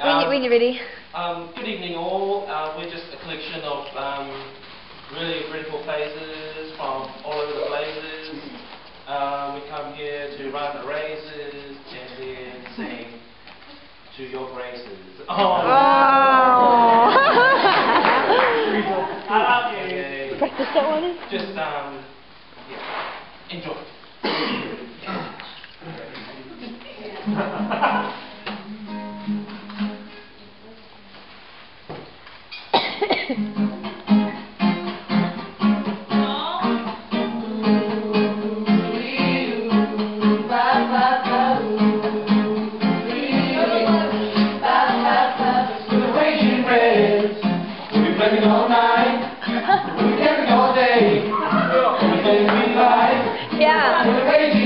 Um, when you're ready. Um, good evening all. Uh, we're just a collection of um, really cool places from all over the places. Um, we come here to run the races and then sing to your graces. Oh! Oh. Practice that one. Just um, yeah, enjoy. Yeah.